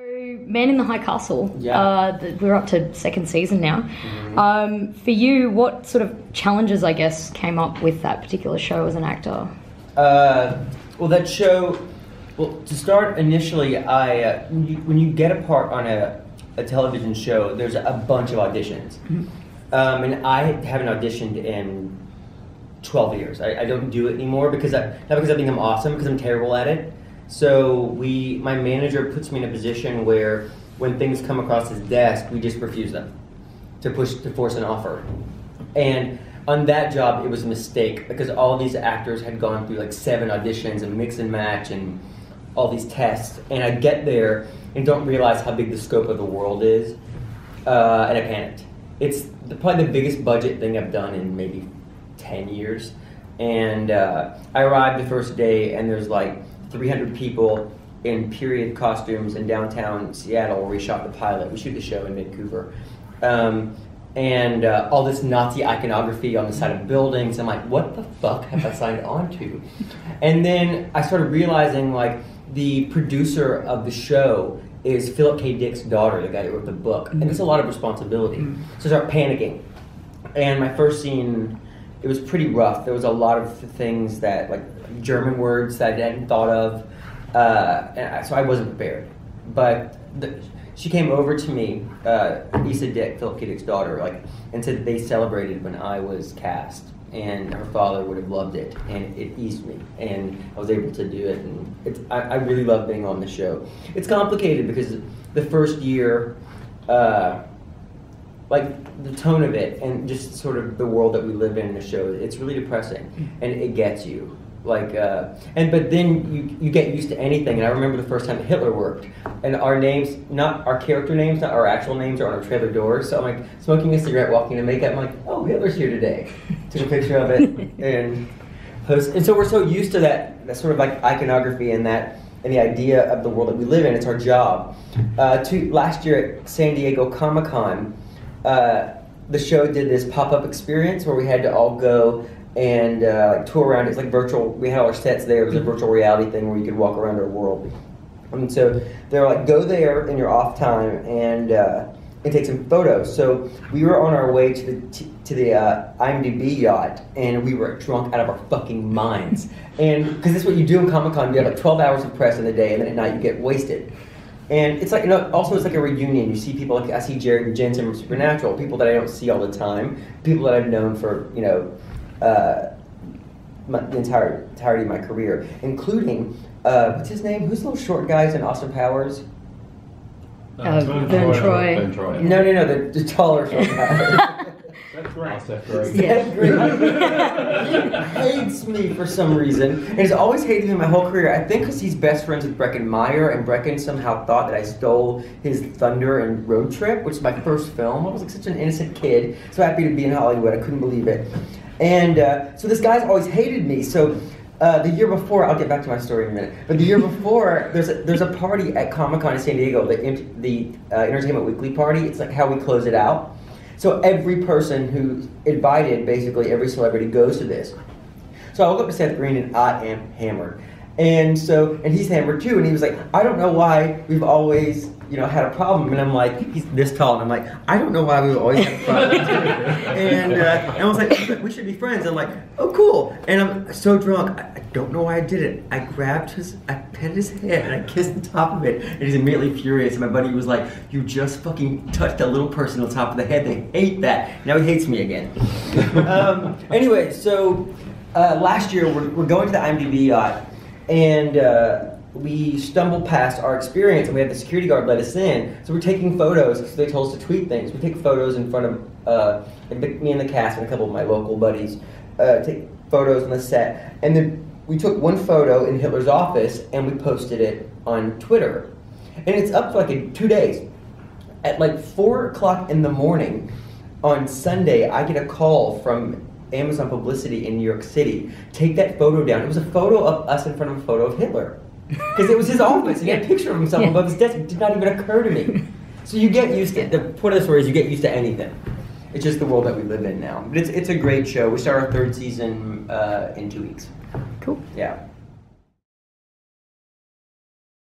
Man in the High Castle. Yeah. Uh, we're up to second season now. Um, for you, what sort of challenges, I guess, came up with that particular show as an actor? Uh, well, that show. Well, to start initially, I uh, when, you, when you get a part on a, a television show, there's a bunch of auditions, um, and I haven't auditioned in twelve years. I, I don't do it anymore because I not because I think I'm awesome, because I'm terrible at it. So we, my manager puts me in a position where when things come across his desk, we just refuse them to push to force an offer. And on that job, it was a mistake because all these actors had gone through like seven auditions and mix and match and all these tests. And I get there and don't realize how big the scope of the world is, uh, and I panicked. It's the, probably the biggest budget thing I've done in maybe ten years. And uh, I arrived the first day, and there's like 300 people in period costumes in downtown Seattle where we shot the pilot. We shoot the show in Vancouver. Um, and uh, all this Nazi iconography on the side of buildings. I'm like, what the fuck have I signed on to? And then I started realizing like the producer of the show is Philip K. Dick's daughter, the guy that wrote the book. And it's a lot of responsibility. So I start panicking. And my first scene, it was pretty rough. There was a lot of things that, like German words that I hadn't thought of. Uh, and I, so I wasn't prepared. But the, she came over to me, uh, Isa Dick, Philip K. Dick's daughter, like, and said they celebrated when I was cast, and her father would have loved it, and it eased me, and I was able to do it, and it's, I, I really love being on the show. It's complicated because the first year, uh, like the tone of it and just sort of the world that we live in in the show it's really depressing. And it gets you. Like uh, and but then you you get used to anything. And i remember the first time hitler worked. And our names not our character names not our actual names are on our trailer doors so i'm like smoking a cigarette walking to makeup i'm like oh hitler's here today. Took a picture of it and post and so we're so used to that that sort of like iconography and that and the idea of the world that we live in. It's our job. Uh, to last year at san diego comic-con uh, the show did this pop-up experience where we had to all go and uh, like tour around. It's like virtual. We had all our sets there. It was a virtual reality thing where you could walk around our world. And so they're like, go there in your off time and uh, and take some photos. So we were on our way to the t- to the uh, IMDb yacht, and we were drunk out of our fucking minds. And because that's what you do in Comic Con, you have like 12 hours of press in the day, and then at night you get wasted. And it's like, you know, also it's like a reunion. You see people like I see Jared Jensen from Supernatural, people that I don't see all the time, people that I've known for, you know, uh, my, the entire entirety of my career, including uh, what's his name? Who's the little short guys in Austin Powers? Uh, Verne Troy. Verne Troy. No, no, no, the, the taller short guy. That's right. Seth Green. Seth Green. he hates me for some reason, and he's always hated me my whole career. I think because he's best friends with Breckin Meyer, and Breckin somehow thought that I stole his thunder and Road Trip, which is my first film. I was like such an innocent kid, so happy to be in Hollywood. I couldn't believe it. And uh, so this guy's always hated me. So uh, the year before, I'll get back to my story in a minute. But the year before, there's a, there's a party at Comic Con in San Diego, the the uh, Entertainment Weekly party. It's like how we close it out. So every person who's invited, basically every celebrity, goes to this. So I woke up to Seth Green and I am hammered. And so, and he's hammered too. And he was like, I don't know why we've always, you know, had a problem. And I'm like, he's this tall. And I'm like, I don't know why we've always had a problem. and, uh, and I was like, we should be friends. I'm like, oh, cool. And I'm so drunk. I, I don't know why I did it. I grabbed his, I petted his head and I kissed the top of it. And he's immediately furious. And my buddy was like, you just fucking touched a little person on top of the head. They hate that. Now he hates me again. um, anyway, so uh, last year we're, we're going to the IMDb yacht and uh, we stumbled past our experience and we had the security guard let us in. So we're taking photos because they told us to tweet things. We take photos in front of uh, me and the cast and a couple of my local buddies uh, take photos on the set. And then we took one photo in hitler's office and we posted it on twitter. And it's up for like two days. At like four o'clock in the morning on Sunday, I get a call from Amazon Publicity in New York City. Take that photo down. It was a photo of us in front of a photo of Hitler. Because it was his office. and He had a picture of himself Yeah. above his desk. It did not even occur to me. So you get used to, the point of the story is you get used to anything. It's just the world that we live in now. But it's, it's a great show. We start our third season uh, in two weeks. Cool. Yeah.